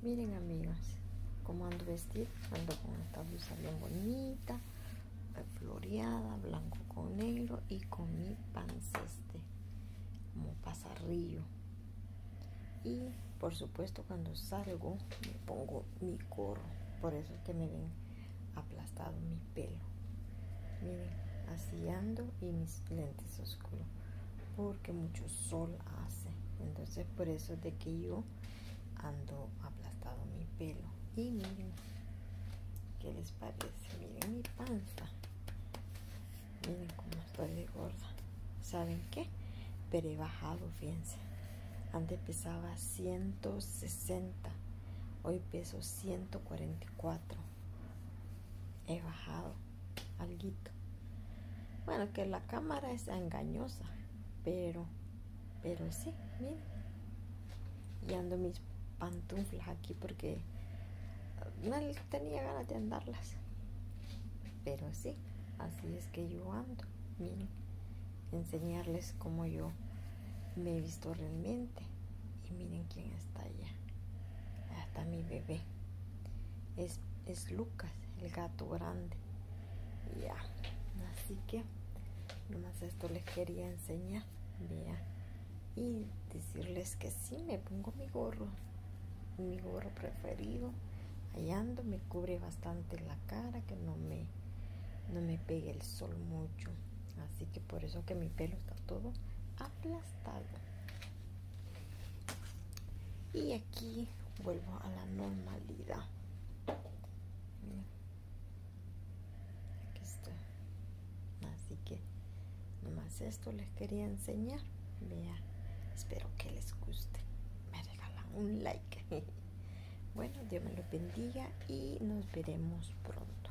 Miren amigas, cómo ando vestida. Ando con esta blusa bien bonita, floreada, blanco con negro y con mi panceste como pasarrillo. Y por supuesto cuando salgo me pongo mi gorro. Por eso es que me ven aplastado mi pelo. Miren, así ando y mis lentes oscuros. Porque mucho sol hace. Entonces por eso es de que yo ando aplastado mi pelo. Y miren qué les parece miren mi panza. Miren cómo estoy de gorda. Saben qué pero he bajado fíjense. Antes pesaba 160 hoy peso 144 he bajado algo bueno que la cámara es engañosa pero pero sí miren. Y ando mis pantuflas aquí porque no tenía ganas de andarlas. Pero sí, así es que yo ando. Miren, enseñarles cómo yo me he visto realmente. Y miren quién está allá. Está mi bebé. Es, es Lucas, el gato grande. Ya, así que nomás esto les quería enseñar. Y decirles que sí, me pongo mi gorro mi gorro preferido. Hallando me cubre bastante la cara, que no me, no me pegue el sol mucho. Así que por eso que mi pelo está todo aplastado. Y aquí vuelvo a la normalidad. Aquí estoy. Así que nomás esto les quería enseñar. Vea, espero que les guste un like. Bueno, Dios me lo bendiga y nos veremos pronto.